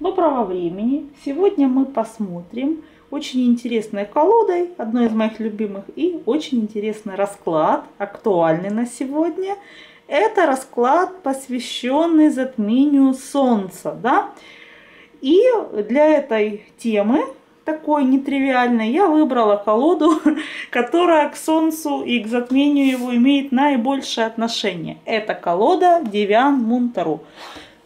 Доброго времени! Сегодня мы посмотрим очень интересной колодой, одной из моих любимых, и очень интересный расклад, актуальный на сегодня. Это расклад, посвященный затмению Солнца, да? И для этой темы такой нетривиальной, я выбрала колоду, которая к Солнцу и к затмению его имеет наибольшее отношение. Это колода Девиан Мунтару.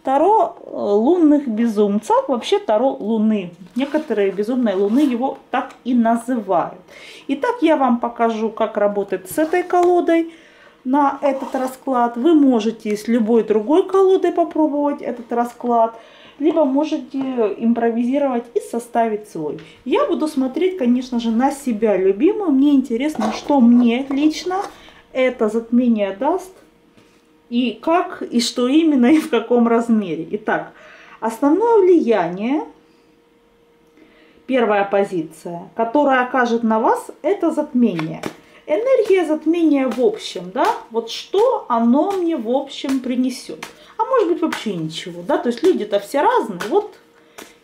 Таро э, лунных безумцев, вообще Таро Луны. Некоторые безумные Луны его так и называют. Итак, я вам покажу, как работать с этой колодой на этот расклад. Вы можете с любой другой колодой попробовать этот расклад, либо можете импровизировать и составить свой. Я буду смотреть, конечно же, на себя любимую. Мне интересно, что мне лично это затмение даст и как, и что именно, и в каком размере. Итак, основное влияние, первая позиция, которая окажет на вас, это затмение. Энергия затмения в общем, да, вот что оно мне в общем принесет. А может быть вообще ничего, да, то есть люди-то все разные, вот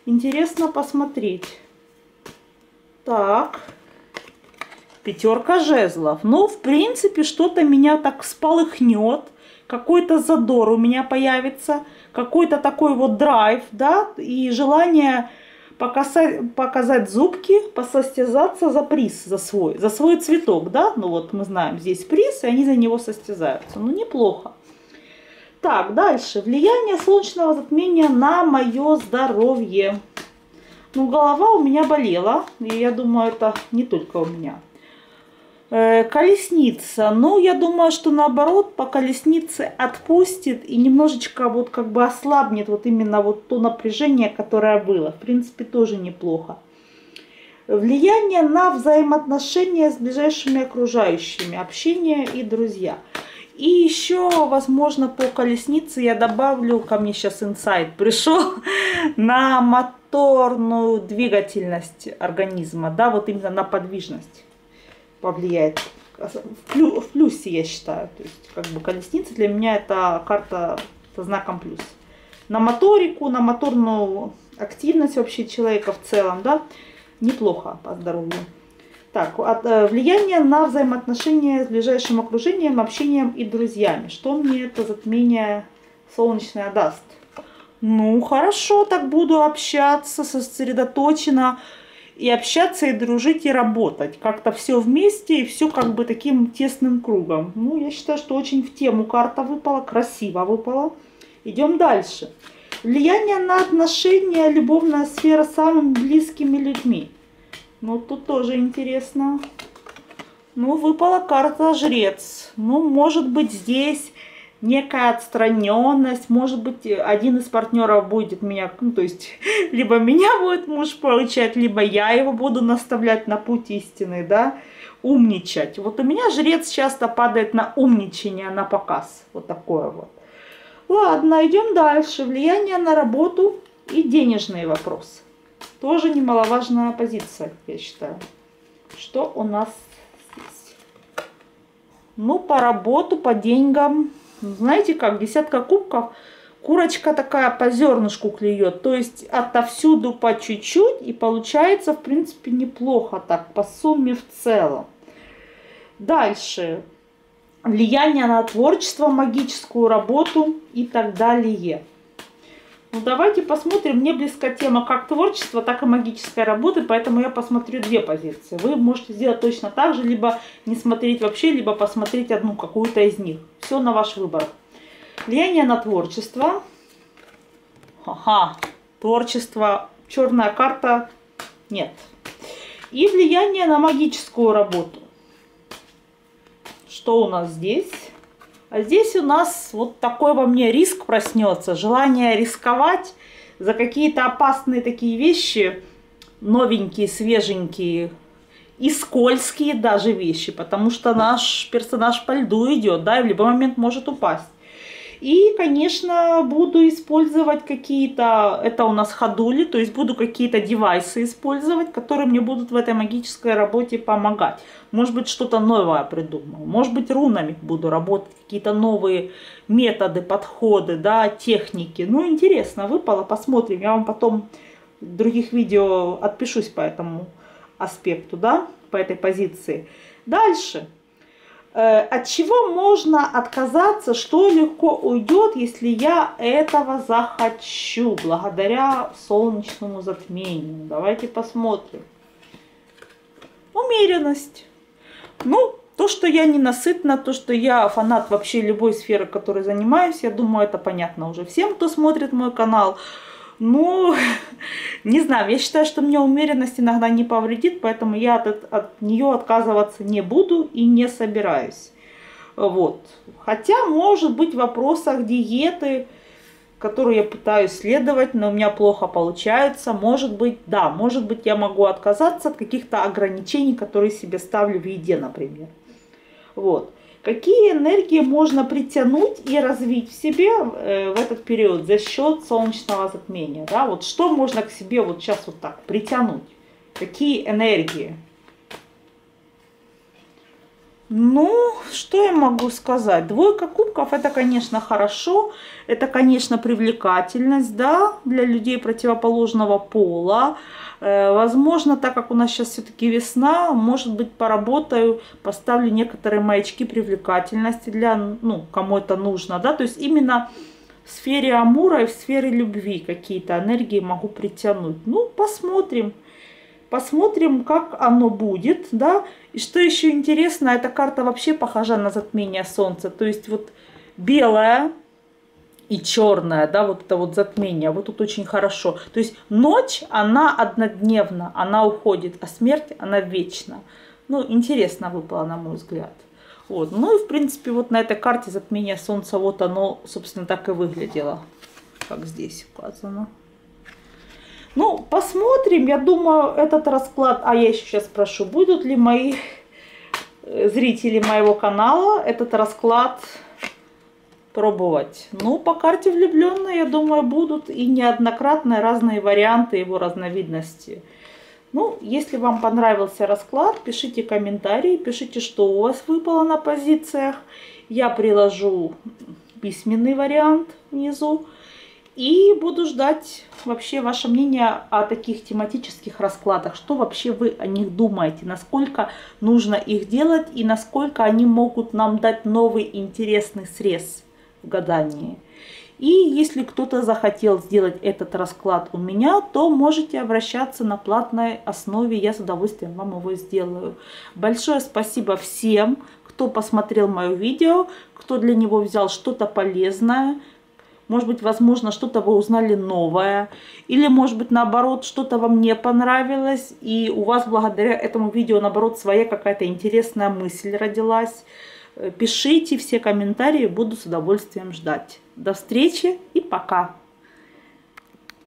интересно посмотреть. Так, пятерка жезлов. Ну, в принципе, что-то меня так сполыхнет какой-то задор у меня появится, какой-то такой вот драйв, да, и желание показать, показать зубки, посостязаться за приз, за свой, за свой цветок, да, ну вот мы знаем, здесь приз, и они за него состязаются, ну неплохо. Так, дальше, влияние солнечного затмения на мое здоровье. Ну, голова у меня болела, и я думаю, это не только у меня. Э, колесница. Ну, я думаю, что наоборот, по колеснице отпустит и немножечко вот как бы ослабнет вот именно вот то напряжение, которое было. В принципе, тоже неплохо. Влияние на взаимоотношения с ближайшими окружающими, общение и друзья. И еще, возможно, по колеснице я добавлю, ко мне сейчас инсайт пришел, на моторную двигательность организма, да, вот именно на подвижность повлияет. В, плюсе, я считаю. То есть, как бы колесница для меня это карта со знаком плюс. На моторику, на моторную активность вообще человека в целом, да, неплохо по здоровью. Так, от, э, влияние на взаимоотношения с ближайшим окружением, общением и друзьями. Что мне это затмение солнечное даст? Ну, хорошо, так буду общаться, сосредоточенно и общаться, и дружить, и работать. Как-то все вместе, и все как бы таким тесным кругом. Ну, я считаю, что очень в тему карта выпала, красиво выпала. Идем дальше. Влияние на отношения, любовная сфера с самыми близкими людьми. Ну, тут тоже интересно. Ну, выпала карта жрец. Ну, может быть, здесь некая отстраненность, может быть, один из партнеров будет меня, ну, то есть, либо меня будет муж получать, либо я его буду наставлять на путь истины, да, умничать. Вот у меня жрец часто падает на умничание, на показ, вот такое вот. Ладно, идем дальше. Влияние на работу и денежные вопросы. Тоже немаловажная позиция, я считаю. Что у нас здесь? Ну, по работу, по деньгам, знаете как, десятка кубков, курочка такая по зернышку клюет. То есть отовсюду по чуть-чуть и получается, в принципе, неплохо так, по сумме в целом. Дальше. Влияние на творчество, магическую работу и так далее. Ну, давайте посмотрим. Мне близка тема как творчество, так и магической работы, поэтому я посмотрю две позиции. Вы можете сделать точно так же, либо не смотреть вообще, либо посмотреть одну какую-то из них. Все на ваш выбор. Влияние на творчество. Ага, творчество, черная карта, нет. И влияние на магическую работу. Что у нас здесь? А здесь у нас вот такой во мне риск проснется, желание рисковать за какие-то опасные такие вещи, новенькие, свеженькие и скользкие даже вещи, потому что наш персонаж по льду идет, да, и в любой момент может упасть. И, конечно, буду использовать какие-то, это у нас ходули, то есть буду какие-то девайсы использовать, которые мне будут в этой магической работе помогать. Может быть, что-то новое придумаю. Может быть, рунами буду работать, какие-то новые методы, подходы, да, техники. Ну, интересно, выпало, посмотрим. Я вам потом в других видео отпишусь по этому аспекту, да, по этой позиции. Дальше. Э, от чего можно отказаться, что легко уйдет, если я этого захочу, благодаря солнечному затмению. Давайте посмотрим. Умеренность. Ну, то, что я ненасытна, то, что я фанат вообще любой сферы, которой занимаюсь, я думаю, это понятно уже всем, кто смотрит мой канал. Ну, не знаю, я считаю, что мне умеренность иногда не повредит, поэтому я от, от нее отказываться не буду и не собираюсь. Вот. Хотя, может быть, в вопросах диеты, которую я пытаюсь следовать, но у меня плохо получается, может быть, да, может быть, я могу отказаться от каких-то ограничений, которые себе ставлю в еде, например. Вот. Какие энергии можно притянуть и развить в себе э, в этот период за счет солнечного затмения? Да? Вот что можно к себе вот сейчас вот так притянуть? Какие энергии? Ну, что я могу сказать? Двойка кубков это, конечно, хорошо. Это, конечно, привлекательность, да, для людей противоположного пола. Э, возможно, так как у нас сейчас все-таки весна, может быть, поработаю, поставлю некоторые маячки привлекательности для, ну, кому это нужно, да, то есть именно в сфере Амура и в сфере любви какие-то энергии могу притянуть. Ну, посмотрим. Посмотрим, как оно будет, да. И что еще интересно, эта карта вообще похожа на затмение Солнца. То есть вот белая, и черное, да, вот это вот затмение, вот тут очень хорошо. То есть ночь, она однодневна, она уходит, а смерть, она вечна. Ну, интересно выпало, на мой взгляд. Вот. Ну и, в принципе, вот на этой карте затмение Солнца, вот оно, собственно, так и выглядело, как здесь указано. Ну, посмотрим. Я думаю, этот расклад... А я еще сейчас спрошу, будут ли мои э, зрители моего канала этот расклад пробовать. Ну, по карте влюбленные, я думаю, будут и неоднократно разные варианты его разновидности. Ну, если вам понравился расклад, пишите комментарии, пишите, что у вас выпало на позициях. Я приложу письменный вариант внизу. И буду ждать вообще ваше мнение о таких тематических раскладах. Что вообще вы о них думаете? Насколько нужно их делать и насколько они могут нам дать новый интересный срез в гадании. И если кто-то захотел сделать этот расклад у меня, то можете обращаться на платной основе. Я с удовольствием вам его сделаю. Большое спасибо всем, кто посмотрел мое видео, кто для него взял что-то полезное. Может быть, возможно, что-то вы узнали новое. Или, может быть, наоборот, что-то вам не понравилось. И у вас благодаря этому видео, наоборот, своя какая-то интересная мысль родилась. Пишите все комментарии, буду с удовольствием ждать. До встречи и пока!